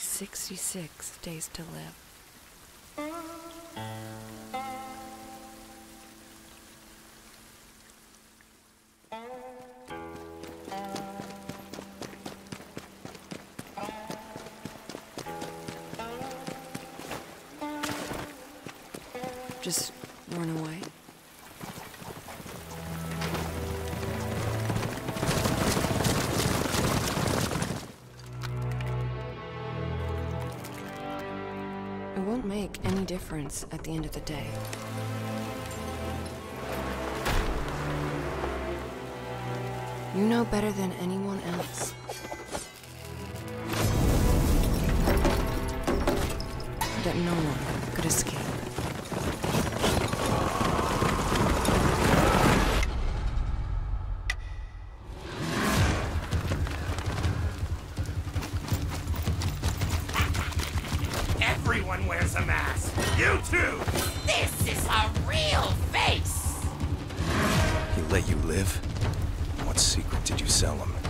66 days to live. Just run away. Won't make any difference at the end of the day. You know better than anyone else. That no one could escape. Everyone wears a mask. You too. This is a real face! He let you live? What secret did you sell him?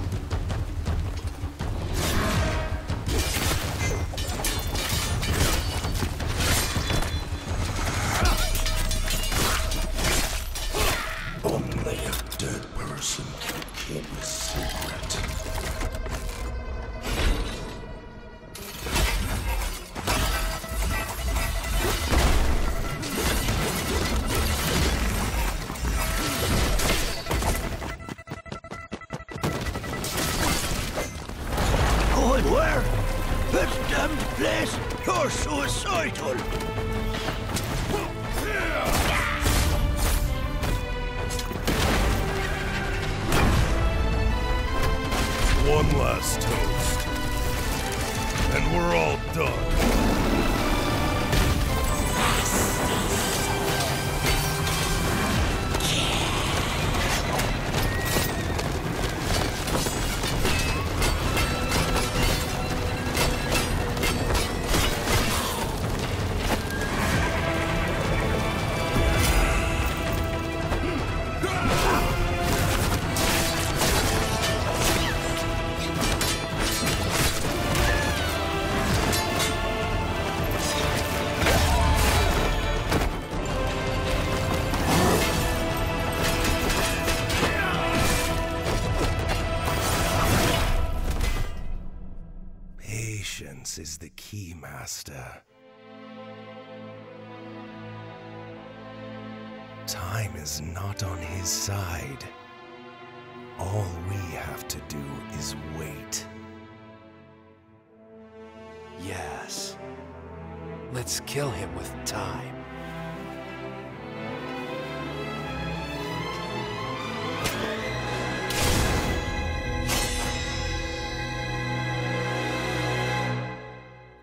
Going where? This damned place! You're suicidal! One last toast. And we're all done. Patience is the key, Master. Time is not on his side. All we have to do is wait. Yes. Let's kill him with time.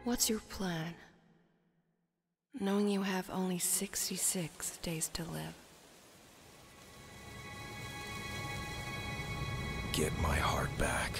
What's your plan? Knowing you have only 66 days to live. Get my heart back.